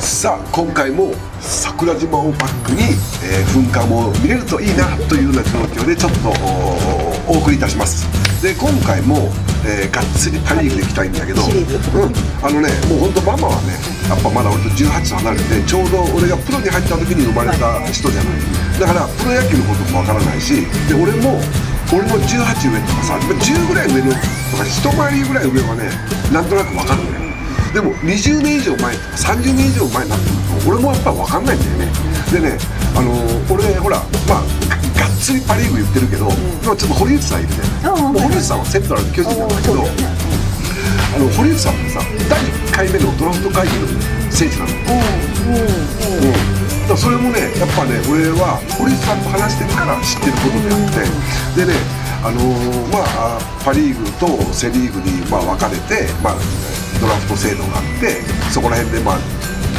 さあ今回も桜島をバックに、えー噴火も見れるといいなというような状況でちょっとおお送りいたします。で今回も、えーがっつりパ・リーグでいきたいんだけど、うん、あのねもう本当ママはねやっぱまだ俺と18と離れてちょうど俺がプロに入った時に生まれた人じゃない。だからプロ野球のこともわからないしで俺も俺の18上とかさ10ぐらい上のとか一回りぐらい上はねなんとなくわかるのよでも20年以上前とか30年以上前になってくると俺もやっぱ分かんないんだよね。でねあのー俺ねほらまあがっつりパ・リーグ言ってるけど、今ちょっと堀内さんいるねああもう堀内さんはセントラル巨人なんだけどあの堀内さんってさ第1回目のドラフト会議の選手なの。うんうんうん。だからそれもねやっぱね俺は堀内さんと話してるから知ってることであって、でねあのーまあパ・リーグとセ・リーグにまあ分かれて、まあ、ドラフト制度があってそこら辺で、まあ、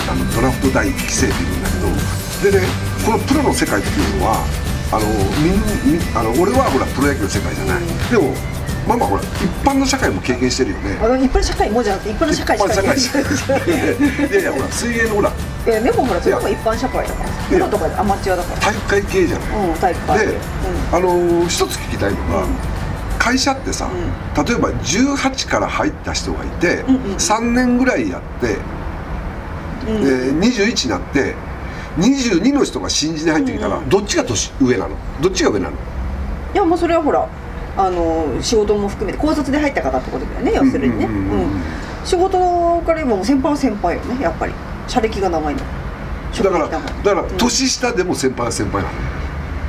あのドラフト第1期生っていうんだけどでねこのプロの世界っていうのはあのみんみあの俺はほらプロ野球の世界じゃない、でもママほら一般の社会も経験してるよね。あの一般社会もじゃなくて一般の社会しか社会。いやいやほら水泳のほら。いやでもほらそれも一般社会だから。さプロとかアマチュアだから。体育会系じゃない、うん体育会。で、あのー一つ聞きたいのが、会社ってさ、例えば18から入った人がいて、うんうん3年ぐらいやって、うん。えー21になって22の人が新人で入ってきたら、うんうんどっちが年上なの？どっちが上なの？いやもうそれはほらあの仕事も含めて高卒で入った方ってことだよね要するにね、うんうん。うんうんうん。仕事から言えばもう先輩は先輩よねやっぱり。社歴が長いの。だ職からだからうん年下でも先輩は先輩なの、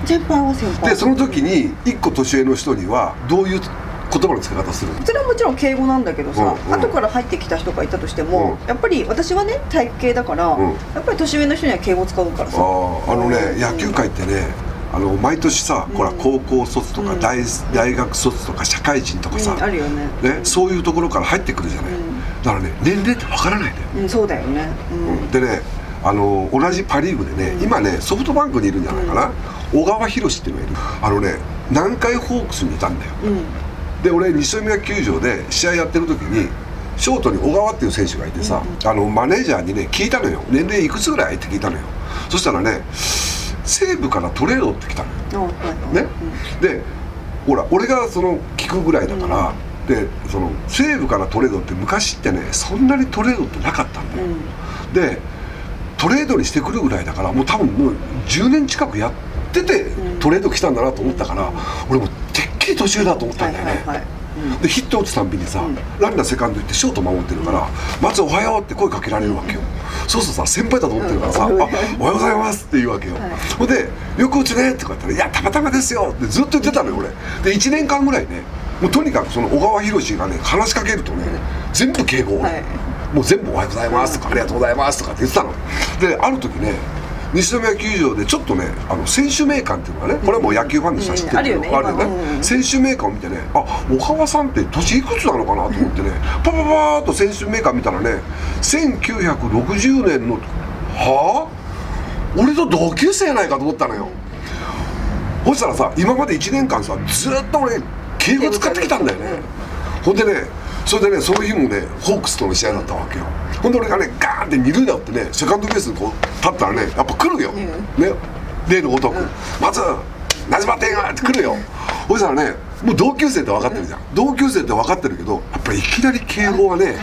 先輩は先輩でその時に1個年上の人にはどういう言葉の付け方するの？それはもちろん敬語なんだけどさ、うんうん。後から入ってきた人がいたとしても、うん。やっぱり私はね体育系だから、うん。やっぱり年上の人には敬語使うからさ。あのね野球界ってねあの毎年さ、ほら高校卒とかうん。大,、大学卒とか社会人とかさ、うんあるよね。ね、そういうところから入ってくるじゃない、うん。だからね年齢ってわからないんだよ、うんそうだよね。うん、でねあの同じパ・リーグでね、今ねソフトバンクにいるんじゃないかな、小川博っていうのがいる。あのね南海ホークスにいたんだよ。うん。で俺西宮球場で試合やってる時にショートに小川っていう選手がいてさ、あのマネージャーにね聞いたのよ。年齢いくつぐらい？って聞いたのよ。そしたらね西武からトレードって来たのよ。ね、でほら俺がその聞くぐらいだから、でその西武からトレードって昔ってねそんなにトレードってなかったんだよ、うん。でトレードにしてくるぐらいだからもう多分もう10年近くやっててうんトレード来たんだなと思ったから、俺もうてっきり年上だと思ったんだよね、でヒット打つたんびにさ、うん。ランナーセカンド行ってショート守ってるから「松おはよう」って声かけられるわけよ、そうするとさ先輩だと思ってるからさ「うんあおはようございます」って言うわけよ、はい。ほんで「よく打つね」ってこうやったら「いやたまたまですよ」ってずっと言ってたのよ俺。で1年間ぐらいねもうとにかくその小川博がね話しかけるとね全部敬語、はい。もう全部「おはようございます」とか「ありがとうございます」とかって言ってたの。である時ね西宮球場でちょっとねあの選手名鑑っていうのがねこれはもう野球ファンの人は知ってるけど、うん。あるよねあるよね、今うん選手名鑑を見てねあ岡川さんって年いくつなのかなと思ってねパパパーっと選手名鑑見たらね1960年のはあ？俺と同級生やないかと思ったのよ。そしたらさ今まで1年間さずっと俺敬語使ってきたんだよね。ほんでねそれでねその日もねホークスとの試合だったわけよ。ほんで俺がねガーンって二塁打ってねセカンドベースにこう立ったらねやっぱ来るよ、ん。ね。例のごとく、まずナジバテンがって来るよ。そしたらねもう同級生って分かってるじゃん、同級生って分かってるけどやっぱりいきなり敬語はね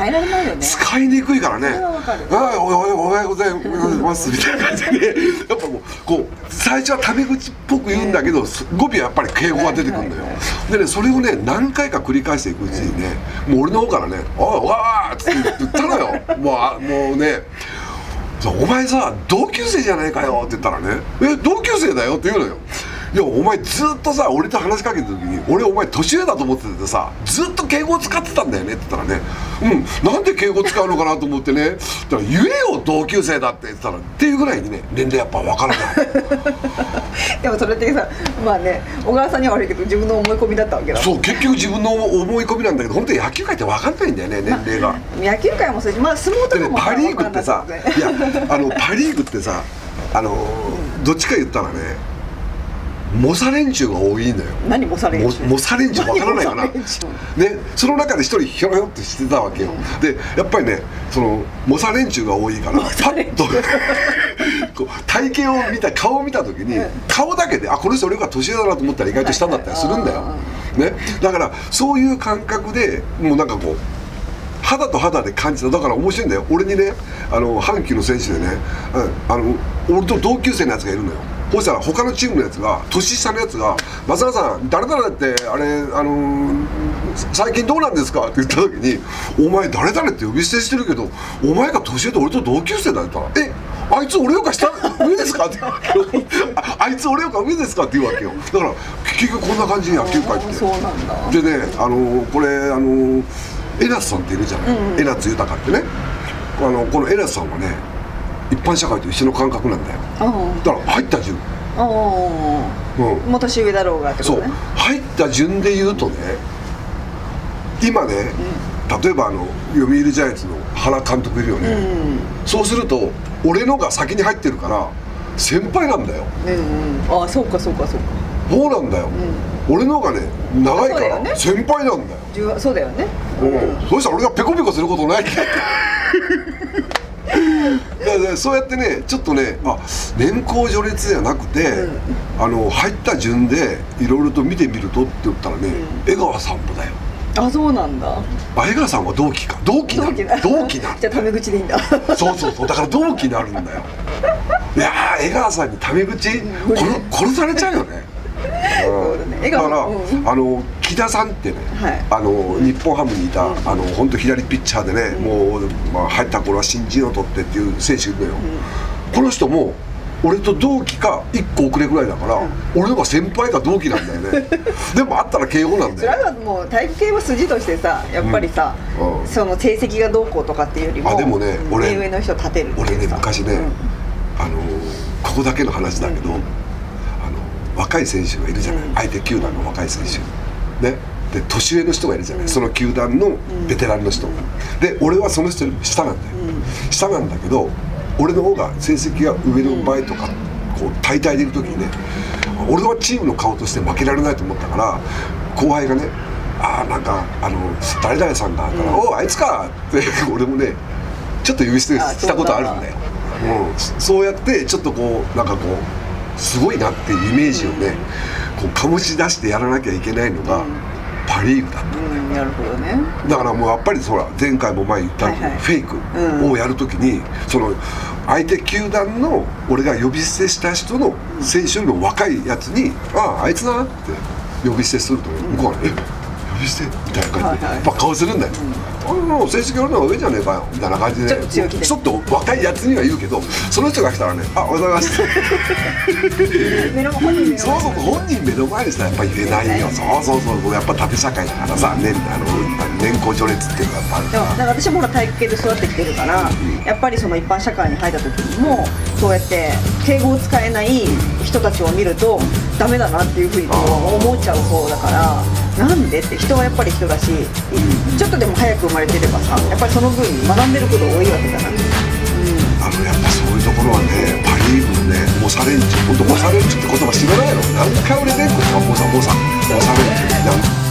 ね。使いにくいからね。それはわかる「はいおはようおはようございます」みたいな感じで。やっぱもうこう最初はタメ口っぽく言うんだけど語尾はやっぱり敬語が出てくるんだよ。でねそれをね何回か繰り返していくうちにねもう俺の方からね「おいわー!」っつって言ったのよ。もうあもうねお前さ同級生じゃないかよって言ったらね「え同級生だよ」って言うのよいやお前ずっとさ俺と話しかけた時に俺お前年上だと思っててさずっと敬語を使ってたんだよねって言ったらねうんなんで敬語使うのかなと思ってねだから言えよ同級生だって言ったらっていうぐらいにね年齢やっぱ分からない。でもそれってさまあね小川さんには悪いけど自分の思い込みだったわけだ。そう結局自分の思い込みなんだけど本当に野球界って分かんないんだよね年齢が。野球界もそうまあ相撲とでねかもパ・リーグってさいやあのパ・リーグってさあのーどっちか言ったらねモサ連中が多いのよ。何もされモモサ連中わからないかな。ねその中で一人ひょろひょってしてたわけよ、でやっぱりねそのモサ連中が多いからパッと こう体型を見た顔を見た時に、うん。顔だけであこの人俺より年上だなと思ったら意外と下だったりするんだよ、ね、だからそういう感覚でもうなんかこう肌と肌で感じた。だから面白いんだよ。俺にねあの阪急の選手でねうんあの俺と同級生のやつがいるのよそしたら他のチームのやつが年下のやつが「松永さん誰々ってあれあのー最近どうなんですか?」って言った時に「お前誰々って呼び捨てしてるけどお前が年上で俺と同級生だ」ったら「えあいつ俺よか下上ですか?」って。言うわけよああいつ俺よか上ですか?」って言うわけよ。だから結局こんな感じに野球界って。でねあのこれあのエラスさんっているじゃない、うんうん。エラツ豊ってね。あのこのエラスさんはね一般社会と一緒の感覚なんだよ。あだから入ったうん、年上だろうがってこそう。入った順で言うとね今ね、例えばあの読売ジャイアンツの原監督いるよね、うん。そうすると俺のが先に入ってるから先輩なんだよ。うんうん。ああそうかそうかそうか。そうなんだよ、俺のがね長いから先輩なんだよ。そうだよね。うん、そうしたら俺がペコペコすることない だからねそうやってねちょっとねあ年功序列じゃなくて、うあの入った順でいろいろと見てみるとって言ったらね、江川さんもだよ。あそうなんだ。あ江川さんは同期か。同期な同期だ。同期なん じゃあタメ口でいいんだ。そうそうそう。だから同期になるんだよ。いやー江川さんにタメ口？殺殺されちゃうよね。そうだね。江だから、あの木田さんってね、はい。あの日本ハムにいた、あの本当左ピッチャーでね、もう、まあ、入った頃は新人を取ってっていう選手いるのよ、この人も俺と同期か1個遅れぐらいだから、俺の方が先輩か同期なんだよね。でもあったら慶応なんそれだよはもう体型は筋としてさやっぱりさ、うん。うん。その成績がどうこうとかっていうよりもあでもねうん俺目上の人立てる俺ねさ昔ね、あのここだけの話だけど、あの若い選手がいるじゃない、うん。相手球団の若い選手ね。で年上の人がいるじゃない、その球団のベテランの人、で俺はその人よりも下なんだよ、下なんだけど俺の方が成績が上の場合とか、こう大体でいる時にね俺はチームの顔として負けられないと思ったから後輩がね「ああなんかあの誰々さんだ」から「おおあいつか」って 俺もねちょっと呼び捨てしたことあるんだよ。うん、そそうやってちょっとこうなんかこうすごいなっていうイメージをね、こう醸し出してやらなきゃいけないのが、パ・リーグだった。うんなるほどね。だからもうやっぱりそら前回も前言ったようにはいはい。フェイクをやるときにその相手球団の俺が呼び捨てした人の選手よりも若いやつに「あああいつな」って呼び捨てすると向こうがね「え呼び捨て?」みたいな感じでやっぱ顔するんだよ。ああ成績俺の方が上じゃねえかよみたいな感じで。ちょっと若いやつには言うけどその人が来たらね「あおはようございます」そうそう本人目の前にしたらやっぱ言えないよ。そうそうそうやっぱ縦社会だからさ年あの年功序列っていうのがあるから。私もほら体育系で育ってきてるから、やっぱりその一般社会に入った時にもそうやって敬語を使えない人たちを見るとダメだなっていうふうに思っちゃう方だからなんでって人はやっぱり人だしちょっとでも早く生まれてればさやっぱりその分学んでること多いわけだな。あのやっぱそういうところはねパ・リーグのねモサレンチ本当モサレンチって言葉知らないの？何回俺ねこうモサモサモサレンチ